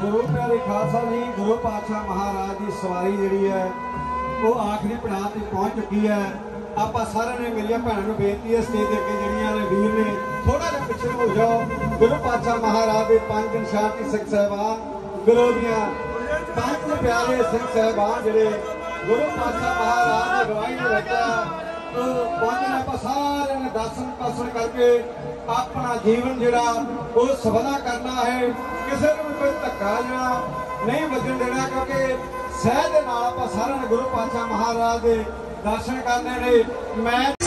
ਗੁਰੂ ਪਿਆਰੇ ਖਾਲਸਾ ਜੀ, ਗੁਰੂ ਪਾਤਸ਼ਾਹ ਮਹਾਰਾਜ ਦੀ ਸਵਾਰੀ ਜਿਹੜੀ ਹੈ, ਉਹ ਆਖਰੀ ਪੜਾਅ ਤੇ ਪਹੁੰਚ ਚੁੱਕੀ ਹੈ। ਆਪਾਂ ਸਾਰਿਆਂ ਨੇ ਮੇਰੀਆਂ ਭੈਣਾਂ ਨੂੰ ਬੇਨਤੀ ਹੈ, ਸਟੇਜ ਦੇ ਅੱਗੇ ਜਿਹੜੀਆਂ ਨੇ ਵੀਰ ਨੇ ਥੋੜਾ ਜਿਹਾ ਪਿੱਛੇ ਹੋ ਜਾਓ। ਗੁਰੂ ਪਾਤਸ਼ਾਹ ਮਹਾਰਾਜ ਦੇ ਪੰਜ ਨਿਸ਼ਾਨੀ ਸਿੱਖ ਸਾਹਿਬਾਨ, ਗੁਰੂ ਦੀਆਂ ਪੰਜ ਪਿਆਰੇ ਸਿੱਖ ਸਾਹਿਬਾਨ ਜਿਹੜੇ ਗੁਰੂ ਪਾਤਸ਼ਾਹ ਮਹਾਰਾਜ ਦੀ ਗਵਾਹੀ ਨੂੰ ਰੱਖਿਆ। ਉਹ ਪਹੁੰਚਣਾ ਆਪਾਂ ਸਾਰਿਆਂ ਨੇ ਦਰਸ਼ਨ ਪਾਸਣ ਕਰਕੇ ਆਪਣਾ ਜੀਵਨ ਜਿਹੜਾ, ਉਹ ਸਫਲਾ ਕਰਨਾ ਹੈ। ਕਿਸੇ ਨੂੰ ਕੋਈ ਧੱਕਾ ਜਿਹੜਾ ਨਹੀਂ ਵੱਜਣ ਦੇਣਾ, ਕਿਉਂਕਿ ਸਹਿ ਦੇ ਨਾਲ ਆਪਾਂ ਸਾਰਿਆਂ ਨੇ ਗੁਰੂ ਪਾਤਸ਼ਾਹ ਮਹਾਰਾਜ ਦੇ ਦਰਸ਼ਨ ਕਰਨੇ ਨੇ। ਮੈਂ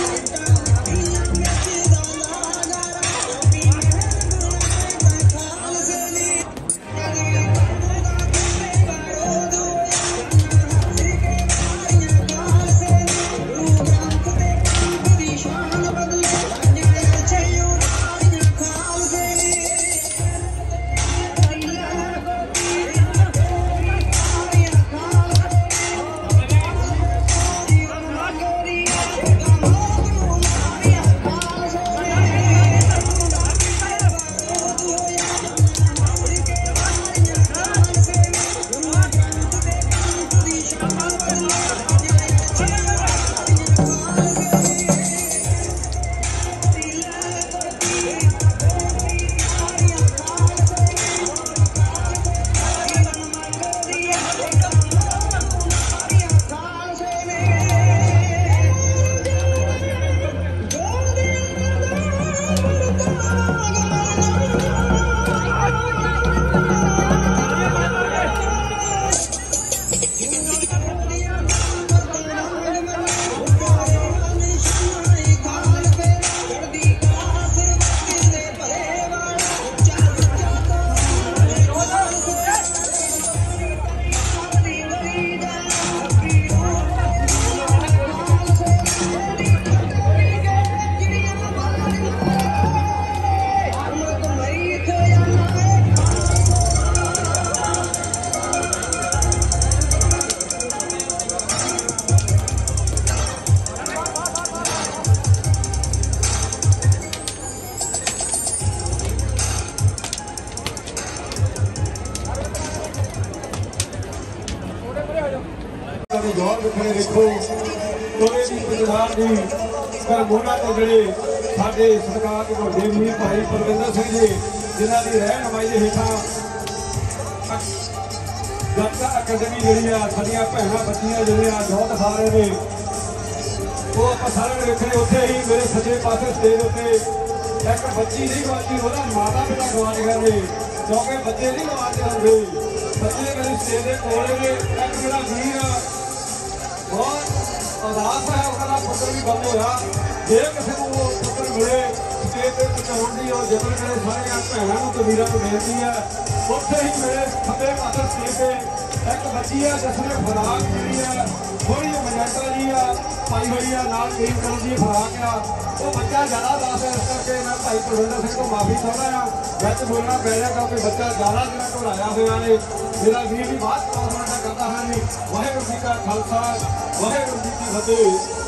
ਦੀ ਪੰਜਾਬ ਤੋਂ ਜਿਹੜੇ ਸਾਡੇ ਸਰਕਾਰ ਦੇ ਵੱਡੇ ਵੀਰ ਭਾਈ ਪਰਵਿੰਦਰ ਸਿੰਘ ਜੀ, ਜਿਨ੍ਹਾਂ ਦੀ ਰਹਿਨਮਾਈ ਦੇ ਹੇਠਾਂ ਜਨਤਾ ਅਕੈਡਮੀ ਜਿਹੜੀ ਆ, ਸਾਡੀਆਂ ਭੈਣਾਂ ਬੱਚੀਆਂ ਜਿਹੜੀਆਂ ਜੋ ਦਿਖਾ ਨੇ, ਉਹ ਆਪਾਂ ਸਾਰੇ ਨੇ ਵੇਖਣੇ, ਉੱਥੇ ਹੀ ਮੇਰੇ ਸੱਜੇ ਪਾਸੇ ਸਟੇਜ ਉੱਤੇ ਇੱਕ ਬੱਚੀ ਨਹੀਂ ਗਵਾਚੀ, ਉਹਦਾ ਮਾਤਾ ਪਿਤਾ ਗਵਾਚ ਗਏ ਨੇ, ਕਿਉਂਕਿ ਬੱਚੇ ਨਹੀਂ ਗਵਾਚਦੇ ਹੁੰਦੇ ਬੱਚੇ ਮੇਰੇ ਸਟੇਜ ਦੇ ਕੋਲ ਨੇ, ਇੱਕ ਜਿਹੜਾ ਵੀਰ ਆ, ਬਹੁਤ ਅਰਦਾਸ ਹੈ ਉਹਨਾਂ ਦਾ ਪੁੱਤਰ ਵੀ ਬੰਦ ਹੋਇਆ ਜੇ ਕਿਸੇ ਨੂੰ ਉਹ ਪੁੱਤਰ ਮਿਲੇ ਸਟੇਜ ਤੇ ਪਹੁੰਚਾਉਣ ਦੀ ਔਰ ਜਬਰ ਕਰੇ ਸਾਰੀਆਂ ਭੈਣਾਂ ਨੂੰ ਤੇ ਵੀਰਾਂ ਨੂੰ ਬੇਨਤੀ ਹੈ ਉੱਥੇ ਹੀ ਮੇਰੇ ਖੱਬੇ ਪਾਸੇ ਸਟੇਜ ਤੇ ਇੱਕ ਬੱਚੀ ਹੈ ਜਿਸ ਨੇ ਫਰਾਕ ਜਿਹੜੀ ਹੈ ਥੋੜੀ ਮਜੰਟਾ ਜੀ ਆ ਪਾਈ ਹੋਈ ਆ ਨਾਲ ਕਰੀਮ ਕਲਰ ਦੀ ਫਰਾਕ ਆ ਉਹ ਬੱਚਾ ਜ਼ਿਆਦਾ ਦੱਸ ਹੈ ਇਸ ਕਰਕੇ ਮੈਂ ਭਾਈ ਪ੍ਰਵਿੰਦਰ ਸਿੰਘ ਤੋਂ ਮਾਫੀ ਚਾਹੁੰਦਾ ਆ ਵਿੱਚ ਬੋਲਣਾ ਪੈ ਰਿਹਾ ਕਿਉਂਕਿ ਬੱਚਾ ਜ਼ਿਆਦਾ ਜਿਹੜਾ ਘੋੜਾਇਆ ਹੋਇਆ ਨੇ ਮੇਰਾ ਵੀਰ ਵੀ ਬਾਤ ਕੌਮਣਾ ਕਰਦਾ ਵਾਹਿਗੁਰੂ ਜੀ ਕਾ ਖਾਲਸਾ ਵਾਹਿਗੁਰੂ ਜੀ ਕੀ ਫਤਿਹ।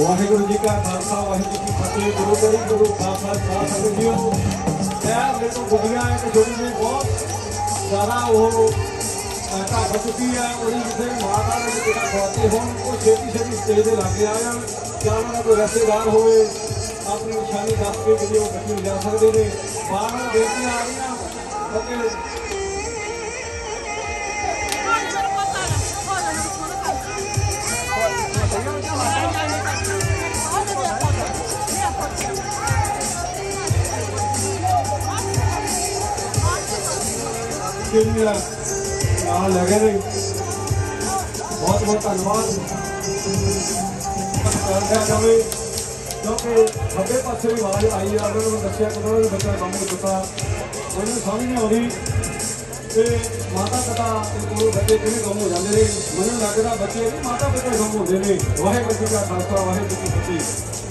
ਵਾਹਿਗੁਰੂ ਜੀ ਕਾ ਖਾਲਸਾ, ਵਾਹਿਗੁਰੂ ਜੀ ਕੀ ਫਤਿਹ। ਗੁਰੂ ਗਰੀ ਗੁਰੂ ਖਾਲਸਾ ਸਾਧ ਸੰਗਤ ਮੈਂ ਮੇਰੇ ਤੋਂ ਗੁੱਡੀਆਂ ਇੱਕ ਜੋੜੀ ਨੇ ਬਹੁਤ ਜ਼ਿਆਦਾ ਉਹ ਢਾਬ ਚੁੱਕੀ ਹੈ ਉਹਦੀ ਜਿੱਥੇ ਮਾਤਾ ਨੇ ਜਿਹੜਾ ਖਵਾਤੇ ਹੋਣ, ਉਹ ਛੇਤੀ ਛੇਤੀ ਸਟੇਜ ਦੇ ਲਾਗੇ ਆ ਜਾਣ। ਜਾਂ ਉਹਨਾਂ ਦਾ ਕੋਈ ਰਿਸ਼ਤੇਦਾਰ ਹੋਵੇ, ਆਪਣੀ ਨਿਸ਼ਾਨੀ ਦੱਸ ਕੇ ਜਿਹੜੀ ਉਹ ਗੱਡੀ ਲਿਜਾ ਸਕਦੇ ਨੇ। ਬਾਹਰ ਨੂੰ ਬੇਟੀਆਂ ਆ ਰਹੀਆਂ, ਅਤੇ ਜਿਹੜੀਆਂ ਨਾਲ ਲੱਗੇ ਨੇ। ਬਹੁਤ ਬਹੁਤ ਧੰਨਵਾਦ। ਕਰਦਾ ਜਾਵੇ ਕਿਉਂਕਿ ਖੱਬੇ ਪਾਸੇ ਵੀ ਆਵਾਜ਼ ਆਈ ਆ, ਉਹਨਾਂ ਨੂੰ ਦੱਸਿਆ ਕਿ ਉਹਨਾਂ ਨੇ ਬੱਚਾ ਕੰਮ ਕੀਤਾ। ਚੁੱਕਾ ਉਹਨੂੰ ਸਮਝ ਨਹੀਂ ਆਉਂਦੀ ਕਿ ਮਾਤਾ ਪਿਤਾ ਦੇ ਕੋਲ ਬੱਚੇ ਕਿਵੇਂ ਕੰਮ ਹੋ ਜਾਂਦੇ ਨੇ। ਮੈਨੂੰ ਲੱਗਦਾ ਬੱਚੇ ਵੀ ਮਾਤਾ ਪਿਤਾ ਕੰਮ ਹੁੰਦੇ ਨੇ। ਵਾਹਿਗੁਰੂ ਜੀ ਦਾ ਖਾਲਸਾ, ਵਾਹਿਗੁਰੂ ਜੀ ਕੀ ਫਤਿਹ।